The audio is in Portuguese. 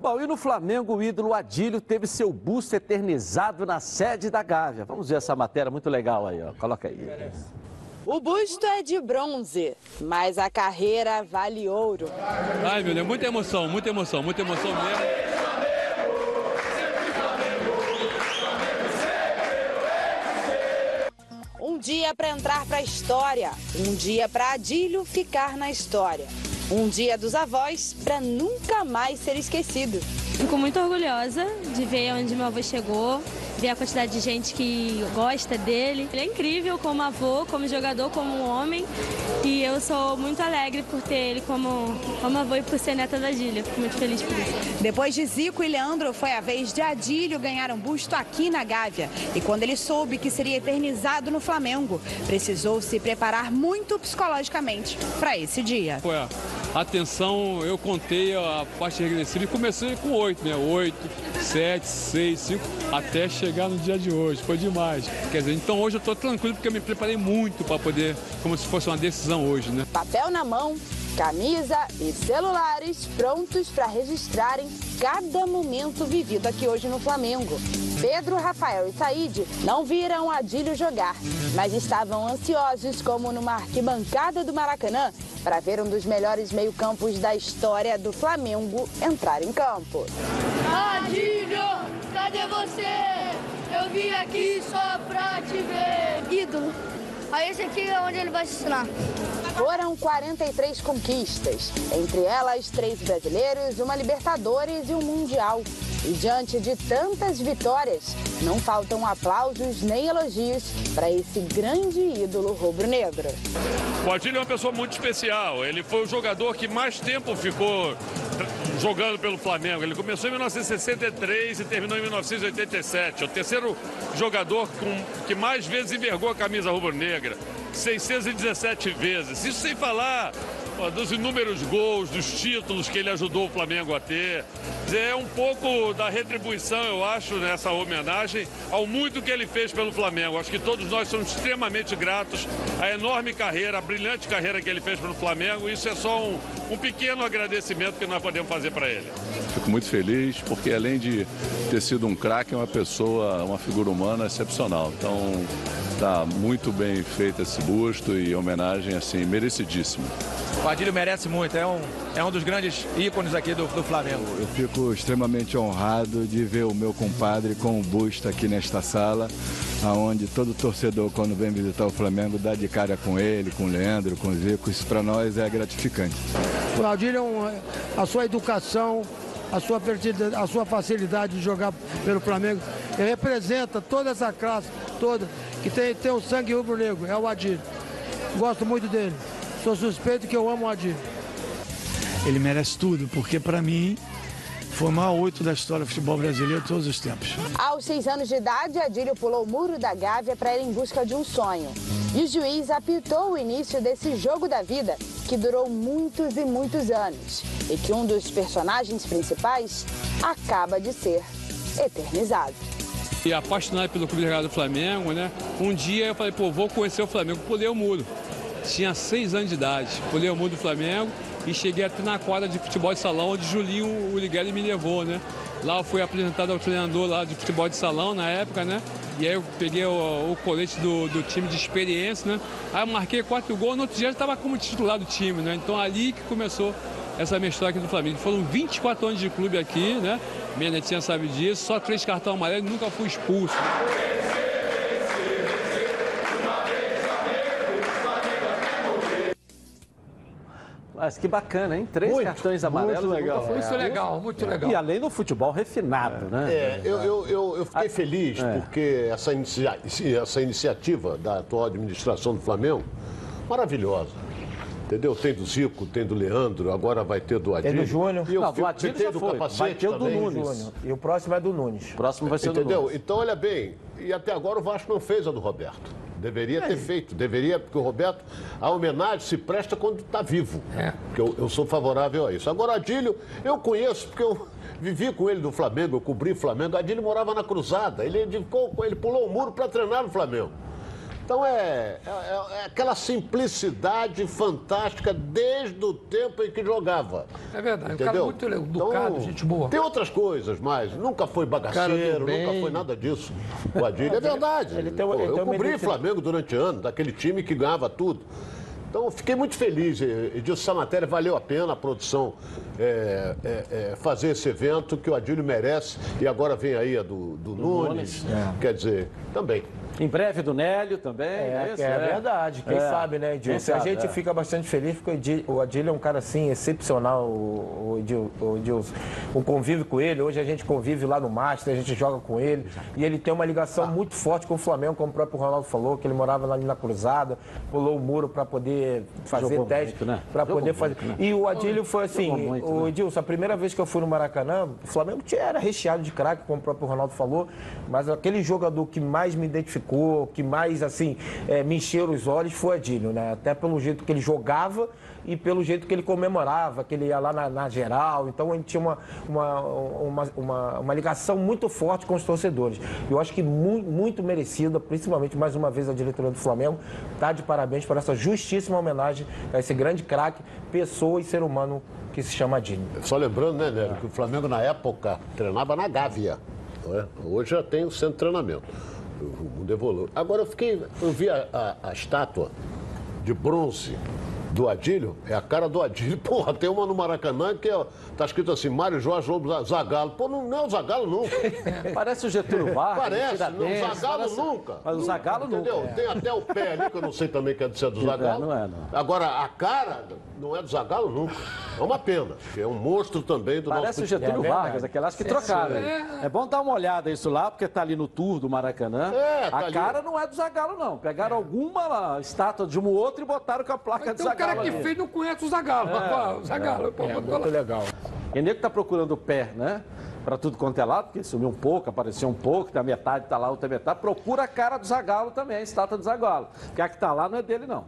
Bom, e no Flamengo, o ídolo Adílio teve seu busto eternizado na sede da Gávea. Vamos ver essa matéria muito legal aí, ó. Coloca aí. O busto é de bronze, mas a carreira vale ouro. Ai, meu Deus, muita emoção, muita emoção, muita emoção mesmo. Um dia para entrar para a história, um dia para Adílio ficar na história. Um dia dos avós para nunca mais ser esquecido. Fico muito orgulhosa de ver onde meu avô chegou, ver a quantidade de gente que gosta dele. Ele é incrível como avô, como jogador, como homem. E eu sou muito alegre por ter ele como, como avô e por ser neta da Adília. Fico muito feliz por isso. Depois de Zico e Leandro, foi a vez de Adílio ganhar um busto aqui na Gávea. E quando ele soube que seria eternizado no Flamengo, precisou se preparar muito psicologicamente para esse dia. Foi a atenção, eu contei a parte regressiva e comecei com oito, né? Oito, sete, seis, cinco, até chegar no dia de hoje. Foi demais. Quer dizer, então hoje eu estou tranquilo porque eu me preparei muito para poder, como se fosse uma decisão hoje, né? Papel na mão, camisa e celulares prontos para registrarem cada momento vivido aqui hoje no Flamengo. Pedro, Rafael e Said não viram Adílio jogar, mas estavam ansiosos como numa arquibancada do Maracanã para ver um dos melhores meio-campos da história do Flamengo entrar em campo. Adílio, cadê você? Eu vim aqui só pra te ver. Ídolo. Aí esse aqui é onde ele vai se ensinar. Foram 43 conquistas, entre elas três brasileiros, uma Libertadores e um Mundial. E diante de tantas vitórias, não faltam aplausos nem elogios para esse grande ídolo rubro-negro. O Adílio é uma pessoa muito especial. Ele foi o jogador que mais tempo ficou jogando pelo Flamengo. Ele começou em 1963 e terminou em 1987. É o terceiro jogador com, que mais vezes envergou a camisa rubro-negra. 617 vezes. Isso sem falar dos inúmeros gols, dos títulos que ele ajudou o Flamengo a ter. É um pouco da retribuição, eu acho, nessa homenagem ao muito que ele fez pelo Flamengo. Acho que todos nós somos extremamente gratos à enorme carreira, à brilhante carreira que ele fez pelo Flamengo. Isso é só um, um pequeno agradecimento que nós podemos fazer para ele. Fico muito feliz porque além de ter sido um craque, é uma pessoa, uma figura humana excepcional. Então está muito bem feito esse busto e homenagem assim merecidíssima. O Adílio merece muito, é um, é um dos grandes ícones aqui do, do Flamengo. Eu fico extremamente honrado de ver o meu compadre com o busto aqui nesta sala, aonde todo torcedor, quando vem visitar o Flamengo, dá de cara com ele, com o Leandro, com o Zico. Isso para nós é gratificante. O Adílio, a sua educação, a sua, a sua facilidade de jogar pelo Flamengo, ele representa toda essa classe toda que tem, tem o sangue rubro-negro, é o Adílio. Gosto muito dele. Sou suspeito que eu amo o Adílio. Ele merece tudo, porque para mim foi o maior oito da história do futebol brasileiro de todos os tempos. Aos seis anos de idade, Adílio pulou o muro da Gávea para ir em busca de um sonho. E o juiz apitou o início desse jogo da vida, que durou muitos e muitos anos. E que um dos personagens principais acaba de ser eternizado. E apaixonado pelo Clube Regado do Flamengo, né? Um dia eu falei, pô, vou conhecer o Flamengo. Pulei o muro. Tinha seis anos de idade. Pulei o muro do Flamengo e cheguei até na quadra de futebol de salão, onde Julinho Urigueli me levou, né? Lá eu fui apresentado ao treinador lá de futebol de salão na época, né? E aí eu peguei o, o colete do, do, time de experiência, né? Aí eu marquei quatro gols, no outro dia eu estava como titular do time, né? Então ali que começou essa minha história aqui do Flamengo. Foram 24 anos de clube aqui, né? Minha netinha sabe disso, só três cartão amarelo e nunca fui expulso. Mas que bacana, hein? Três muito, cartões amarelos. Muito legal. Foi isso é legal, muito legal. E além do futebol refinado, né? É, eu, eu, eu, eu fiquei feliz é. porque essa, inicia, essa iniciativa da atual administração do Flamengo, maravilhosa. Entendeu? Tem do Zico, tem do Leandro, agora vai ter do Adílio. Tem do Júnior. E eu Não, do Adílio tem já do foi. capacete Vai ter o do. Nunes. E o próximo é do Nunes. O próximo vai ser Entendeu? do Nunes. Então, olha bem, e até agora o Vasco não fez a do Roberto. Deveria ter feito, deveria, porque o Roberto, a homenagem se presta quando está vivo. É. Porque eu, eu sou favorável a isso. Agora, Adílio, eu conheço, porque eu vivi com ele do Flamengo, eu cobri o Flamengo. Adílio morava na Cruzada, ele, ele pulou o muro para treinar no Flamengo. Então é, é, é aquela simplicidade fantástica desde o tempo em que jogava. É verdade, Entendeu? um cara muito educado, Então, gente boa. Tem outras coisas, mas nunca foi bagaceiro, do nunca foi nada disso. O Adílio, é verdade. Ele tem- Pô, ele eu tem cobri Flamengo durante anos, daquele time que ganhava tudo. Então, eu fiquei muito feliz. Disso, essa matéria valeu a pena, a produção é, é, é, fazer esse evento que o Adílio merece. E agora vem aí a do, do Nunes. Nunes, é. Quer dizer, também. Em breve do Nélio também. É, não que isso? é verdade, quem É. sabe, né, Quem Edilson? A sabe, gente é. fica bastante feliz porque o o Adílio é um cara, assim, excepcional, o, o, Edil- o Edilson. O convívio com ele, hoje a gente convive lá no Master, a gente joga com ele, e ele tem uma ligação muito forte com o Flamengo, como o próprio Ronaldo falou, que ele morava ali na Cruzada, pulou o muro para poder fazer Jogou teste, muito, né? Jogou poder fazer... muito, né? E o Adílio foi assim, muito, o né? Edilson, a primeira vez que eu fui no Maracanã, o Flamengo tinha- era recheado de craque, como o próprio Ronaldo falou, mas aquele jogador que mais me identificou, que mais, assim, eh, me encheu os olhos foi Adílio, né? Até pelo jeito que ele jogava e pelo jeito que ele comemorava, que ele ia lá na, na geral. Então, a gente tinha uma, uma, uma, uma, uma ligação muito forte com os torcedores. Eu acho que mu- muito merecida, principalmente, mais uma vez, a diretoria do Flamengo, tá de parabéns por essa justíssima homenagem a esse grande craque, pessoa e ser humano que se chama Adílio. Só lembrando, né, Nélio, que o Flamengo na época treinava na Gávea. é? Hoje já tem o centro de treinamento. O mundo evoluiu. Agora eu fiquei. Eu vi a, a- a estátua de bronze do Adílio, é a cara do Adílio. Porra, tem uma no Maracanã que é, tá escrito assim, Mário Jorge Lobo Zagalo. Pô, não, não é o Zagalo nunca. Parece o Getúlio Vargas. Parece, não, o Zagalo parece- nunca. Mas o Zagalo Entendeu? nunca. é. Tem até o pé ali, que eu não sei também que é do ser do Zagalo. não é, não. Agora, a cara não é do Zagalo nunca. É uma pena, é um monstro também do Parece o nosso Getúlio É Vargas, aquele acho que trocaram. É. É bom dar uma olhada isso lá, porque tá ali no tour do Maracanã. É, tá a ali. cara não é do Zagalo, não. Pegaram alguma estátua de um ou outro e botaram com a placa de Então o cara que fez não conhece o Zagalo. É, o Zagalo, é, é muito legal. E nego tá procurando o pé, né? Pra tudo quanto é lado, porque sumiu um pouco, apareceu um pouco, tá metade, tá lá, outra metade. Procura a cara do Zagalo também, a estátua do Zagalo. Porque a que tá lá não é dele, não.